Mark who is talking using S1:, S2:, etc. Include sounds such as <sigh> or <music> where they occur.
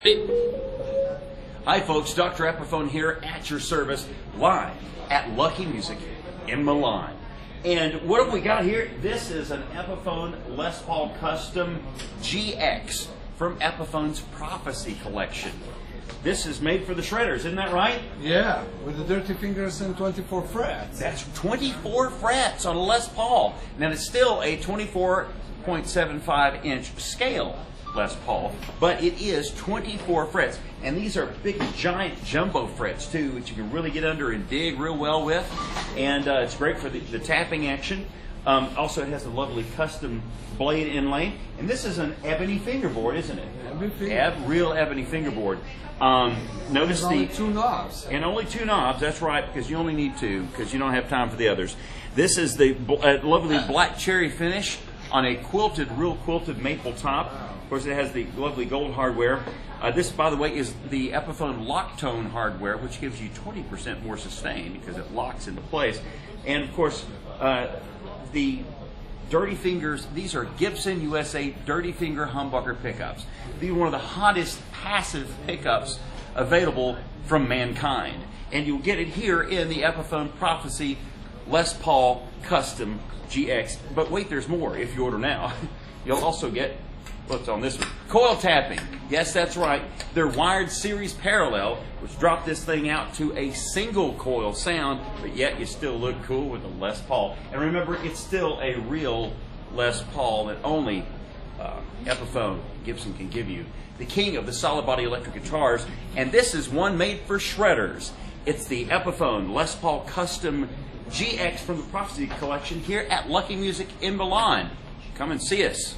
S1: Hi, folks. Dr. Epiphone here at your service, live at Lucky Music in Milan. And what have we got here? This is an Epiphone Les Paul Custom GX from Epiphone's Prophecy Collection. This is made for the shredders, isn't that right?
S2: Yeah, with the dirty fingers and 24 frets.
S1: That's 24 frets on a Les Paul. Now, it's still a 24.75 inch scale Les Paul, but it is 24 frets. And these are big, giant jumbo frets, too, which you can really get under and dig real well with. And uh, it's great for the, the tapping action. Um, also, it has a lovely custom blade inlay. And this is an ebony fingerboard, isn't it?
S2: Ebony
S1: Eb- real ebony fingerboard. Um, notice the
S2: two knobs.
S1: and only two knobs. That's right, because you only need two, because you don't have time for the others. This is the uh, lovely black cherry finish on a quilted, real quilted maple top. Of course, it has the lovely gold hardware. Uh, this, by the way, is the Epiphone LockTone hardware, which gives you 20% more sustain because it locks into place. And of course, uh, the Dirty Fingers, these are Gibson USA Dirty Finger humbucker pickups. These are one of the hottest passive pickups available from mankind. And you'll get it here in the Epiphone Prophecy Les Paul Custom GX. But wait, there's more if you order now. <laughs> You'll also get what's on this one coil tapping. Yes, that's right. They're wired series parallel, which drop this thing out to a single coil sound, but yet you still look cool with a Les Paul. And remember, it's still a real Les Paul that only uh, Epiphone Gibson can give you. The king of the solid body electric guitars, and this is one made for shredders. It's the Epiphone Les Paul Custom GX from the Prophecy Collection here at Lucky Music in Milan. Come and see us.